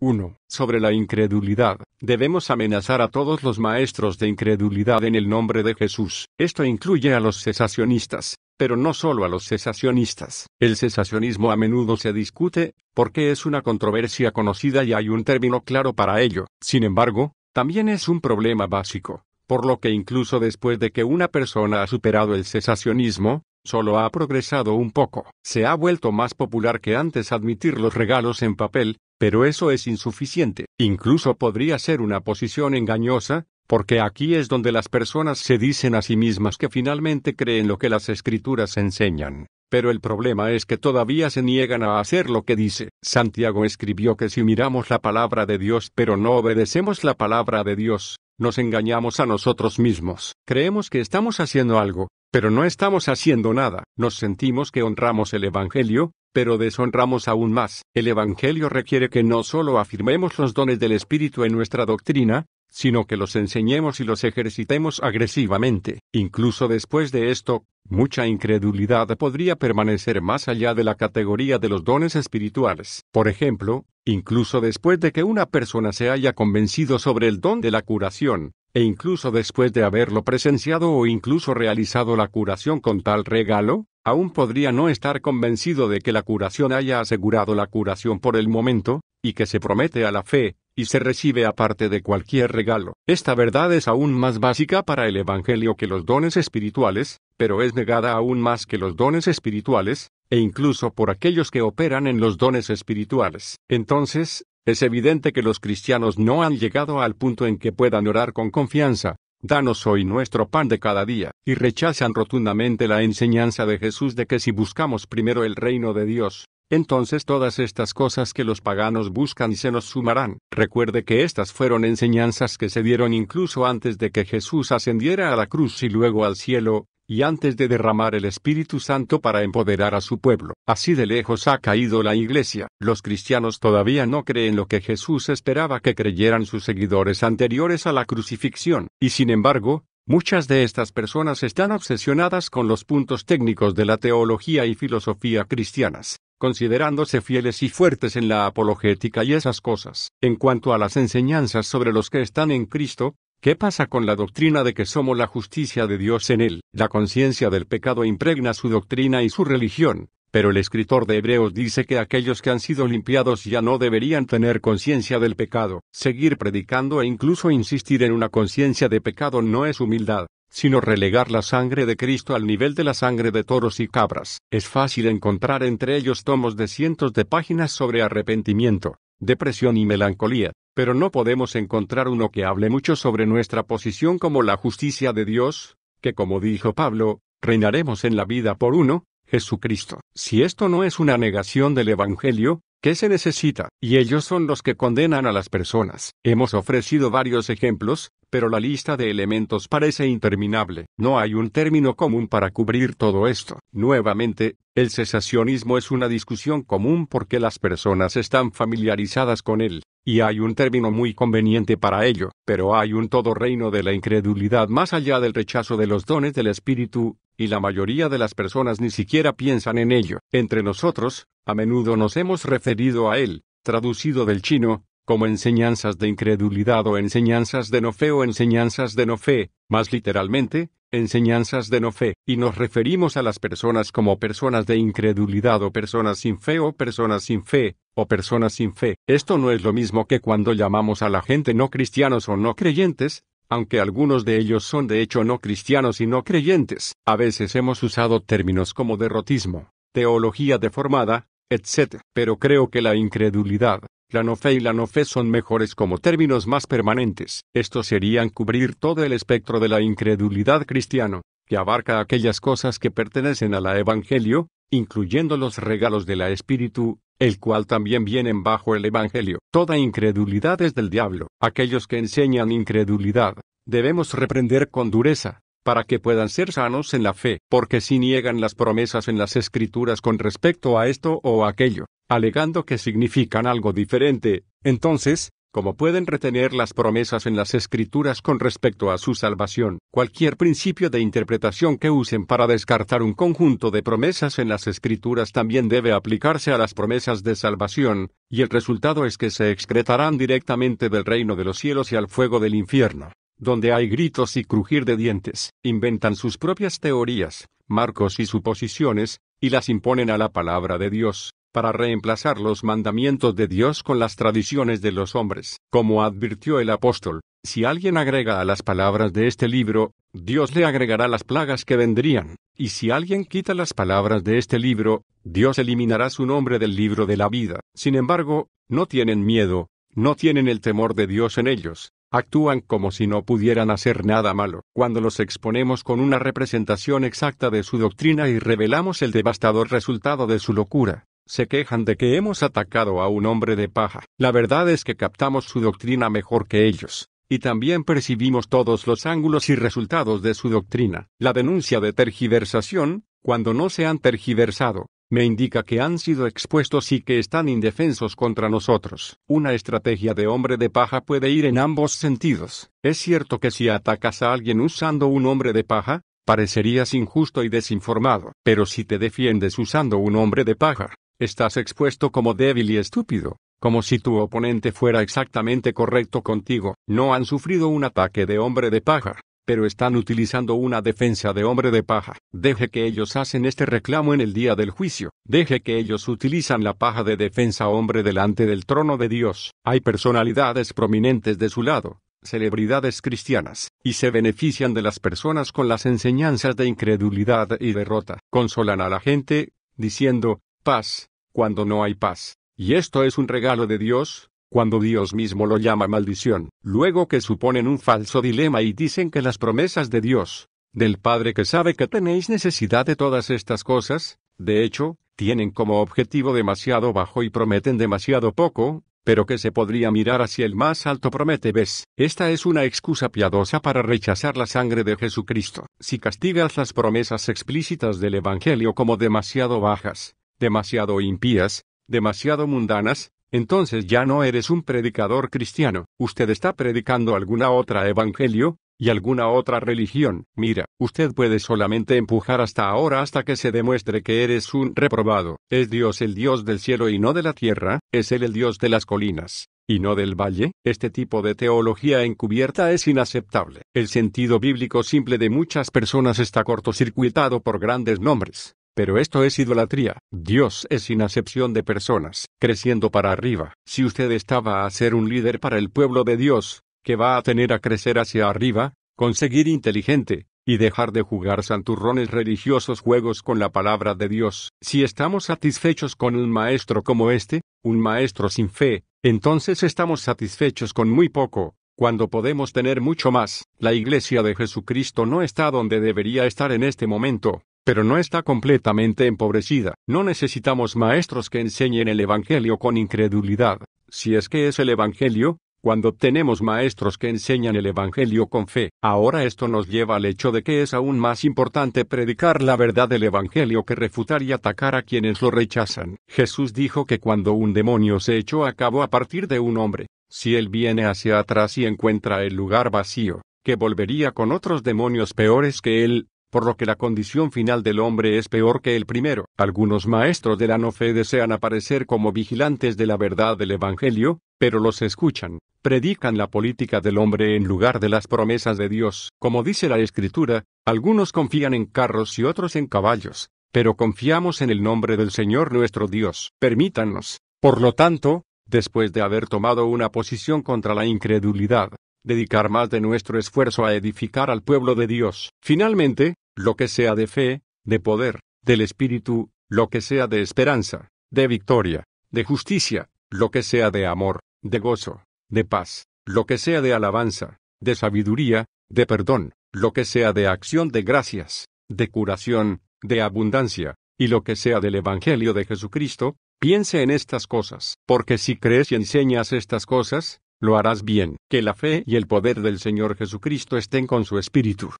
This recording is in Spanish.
1. Sobre la incredulidad. Debemos amenazar a todos los maestros de incredulidad en el nombre de Jesús. Esto incluye a los cesacionistas, pero no solo a los cesacionistas. El cesacionismo a menudo se discute, porque es una controversia conocida y hay un término claro para ello. Sin embargo, también es un problema básico, por lo que incluso después de que una persona ha superado el cesacionismo, solo ha progresado un poco. Se ha vuelto más popular que antes admitir los regalos en papel, pero eso es insuficiente. Incluso podría ser una posición engañosa, porque aquí es donde las personas se dicen a sí mismas que finalmente creen lo que las escrituras enseñan. Pero el problema es que todavía se niegan a hacer lo que dice. Santiago escribió que si miramos la palabra de Dios pero no obedecemos la palabra de Dios, nos engañamos a nosotros mismos. Creemos que estamos haciendo algo, pero no estamos haciendo nada. Nos sentimos que honramos el Evangelio, pero deshonramos aún más. El Evangelio requiere que no solo afirmemos los dones del Espíritu en nuestra doctrina, sino que los enseñemos y los ejercitemos agresivamente. Incluso después de esto, mucha incredulidad podría permanecer más allá de la categoría de los dones espirituales. Por ejemplo, incluso después de que una persona se haya convencido sobre el don de la curación, e incluso después de haberlo presenciado o incluso realizado la curación con tal regalo, aún podría no estar convencido de que la curación haya asegurado la curación por el momento, y que se promete a la fe, y se recibe aparte de cualquier regalo. Esta verdad es aún más básica para el Evangelio que los dones espirituales, pero es negada aún más que los dones espirituales, e incluso por aquellos que operan en los dones espirituales. Entonces, es evidente que los cristianos no han llegado al punto en que puedan orar con confianza, Danos hoy nuestro pan de cada día, y rechazan rotundamente la enseñanza de Jesús de que si buscamos primero el reino de Dios, entonces todas estas cosas que los paganos buscan se nos sumarán. Recuerde que estas fueron enseñanzas que se dieron incluso antes de que Jesús ascendiera a la cruz y luego al cielo, y antes de derramar el Espíritu Santo para empoderar a su pueblo. Así de lejos ha caído la Iglesia. Los cristianos todavía no creen lo que Jesús esperaba que creyeran sus seguidores anteriores a la crucifixión, y sin embargo, Muchas de estas personas están obsesionadas con los puntos técnicos de la teología y filosofía cristianas, considerándose fieles y fuertes en la apologética y esas cosas. En cuanto a las enseñanzas sobre los que están en Cristo, ¿Qué pasa con la doctrina de que somos la justicia de Dios en él? La conciencia del pecado impregna su doctrina y su religión, pero el escritor de Hebreos dice que aquellos que han sido limpiados ya no deberían tener conciencia del pecado. Seguir predicando e incluso insistir en una conciencia de pecado no es humildad, sino relegar la sangre de Cristo al nivel de la sangre de toros y cabras. Es fácil encontrar entre ellos tomos de cientos de páginas sobre arrepentimiento, depresión y melancolía, pero no podemos encontrar uno que hable mucho sobre nuestra posición como la justicia de Dios, que como dijo Pablo, reinaremos en la vida por uno, Jesucristo. Si esto no es una negación del Evangelio, ¿qué se necesita? Y ellos son los que condenan a las personas. Hemos ofrecido varios ejemplos, pero la lista de elementos parece interminable. No hay un término común para cubrir todo esto. Nuevamente, el cesacionismo es una discusión común porque las personas están familiarizadas con él y hay un término muy conveniente para ello, pero hay un todo reino de la incredulidad más allá del rechazo de los dones del Espíritu, y la mayoría de las personas ni siquiera piensan en ello. Entre nosotros, a menudo nos hemos referido a él, traducido del chino, como enseñanzas de incredulidad o enseñanzas de no fe o enseñanzas de no fe, más literalmente, enseñanzas de no fe, y nos referimos a las personas como personas de incredulidad o personas sin fe o personas sin fe, o personas sin fe. Esto no es lo mismo que cuando llamamos a la gente no cristianos o no creyentes, aunque algunos de ellos son de hecho no cristianos y no creyentes. A veces hemos usado términos como derrotismo, teología deformada, etc. Pero creo que la incredulidad, la no fe y la no fe son mejores como términos más permanentes. Estos serían cubrir todo el espectro de la incredulidad cristiano, que abarca aquellas cosas que pertenecen a la Evangelio, incluyendo los regalos de la Espíritu, el cual también vienen bajo el Evangelio. Toda incredulidad es del diablo. Aquellos que enseñan incredulidad, debemos reprender con dureza, para que puedan ser sanos en la fe, porque si niegan las promesas en las Escrituras con respecto a esto o aquello, alegando que significan algo diferente, entonces, como pueden retener las promesas en las escrituras con respecto a su salvación. Cualquier principio de interpretación que usen para descartar un conjunto de promesas en las escrituras también debe aplicarse a las promesas de salvación, y el resultado es que se excretarán directamente del reino de los cielos y al fuego del infierno donde hay gritos y crujir de dientes, inventan sus propias teorías, marcos y suposiciones, y las imponen a la palabra de Dios para reemplazar los mandamientos de Dios con las tradiciones de los hombres. Como advirtió el apóstol, si alguien agrega a las palabras de este libro, Dios le agregará las plagas que vendrían, y si alguien quita las palabras de este libro, Dios eliminará su nombre del libro de la vida. Sin embargo, no tienen miedo, no tienen el temor de Dios en ellos, actúan como si no pudieran hacer nada malo. Cuando los exponemos con una representación exacta de su doctrina y revelamos el devastador resultado de su locura, se quejan de que hemos atacado a un hombre de paja. La verdad es que captamos su doctrina mejor que ellos, y también percibimos todos los ángulos y resultados de su doctrina. La denuncia de tergiversación, cuando no se han tergiversado, me indica que han sido expuestos y que están indefensos contra nosotros. Una estrategia de hombre de paja puede ir en ambos sentidos. Es cierto que si atacas a alguien usando un hombre de paja, parecerías injusto y desinformado, pero si te defiendes usando un hombre de paja, Estás expuesto como débil y estúpido, como si tu oponente fuera exactamente correcto contigo. No han sufrido un ataque de hombre de paja, pero están utilizando una defensa de hombre de paja. Deje que ellos hacen este reclamo en el día del juicio. Deje que ellos utilizan la paja de defensa hombre delante del trono de Dios. Hay personalidades prominentes de su lado, celebridades cristianas, y se benefician de las personas con las enseñanzas de incredulidad y derrota. Consolan a la gente, diciendo, paz, cuando no hay paz. Y esto es un regalo de Dios, cuando Dios mismo lo llama maldición. Luego que suponen un falso dilema y dicen que las promesas de Dios, del Padre que sabe que tenéis necesidad de todas estas cosas, de hecho, tienen como objetivo demasiado bajo y prometen demasiado poco, pero que se podría mirar hacia el más alto promete ves. Esta es una excusa piadosa para rechazar la sangre de Jesucristo. Si castigas las promesas explícitas del Evangelio como demasiado bajas, demasiado impías, demasiado mundanas, entonces ya no eres un predicador cristiano. Usted está predicando alguna otra evangelio, y alguna otra religión. Mira, usted puede solamente empujar hasta ahora hasta que se demuestre que eres un reprobado. Es Dios el Dios del cielo y no de la tierra, es Él el Dios de las colinas, y no del valle. Este tipo de teología encubierta es inaceptable. El sentido bíblico simple de muchas personas está cortocircuitado por grandes nombres. Pero esto es idolatría. Dios es sin acepción de personas, creciendo para arriba. Si usted estaba a ser un líder para el pueblo de Dios, que va a tener a crecer hacia arriba, conseguir inteligente, y dejar de jugar santurrones religiosos juegos con la palabra de Dios. Si estamos satisfechos con un maestro como este, un maestro sin fe, entonces estamos satisfechos con muy poco, cuando podemos tener mucho más. La iglesia de Jesucristo no está donde debería estar en este momento, pero no está completamente empobrecida. No necesitamos maestros que enseñen el Evangelio con incredulidad. Si es que es el Evangelio, cuando tenemos maestros que enseñan el Evangelio con fe, ahora esto nos lleva al hecho de que es aún más importante predicar la verdad del Evangelio que refutar y atacar a quienes lo rechazan. Jesús dijo que cuando un demonio se echó a cabo a partir de un hombre, si él viene hacia atrás y encuentra el lugar vacío, que volvería con otros demonios peores que él, por lo que la condición final del hombre es peor que el primero. Algunos maestros de la no fe desean aparecer como vigilantes de la verdad del Evangelio, pero los escuchan, predican la política del hombre en lugar de las promesas de Dios. Como dice la Escritura, algunos confían en carros y otros en caballos, pero confiamos en el nombre del Señor nuestro Dios. Permítanos, por lo tanto, después de haber tomado una posición contra la incredulidad, dedicar más de nuestro esfuerzo a edificar al pueblo de Dios. Finalmente, lo que sea de fe, de poder, del Espíritu, lo que sea de esperanza, de victoria, de justicia, lo que sea de amor, de gozo, de paz, lo que sea de alabanza, de sabiduría, de perdón, lo que sea de acción de gracias, de curación, de abundancia, y lo que sea del Evangelio de Jesucristo, piense en estas cosas, porque si crees y enseñas estas cosas, lo harás bien. Que la fe y el poder del Señor Jesucristo estén con su espíritu.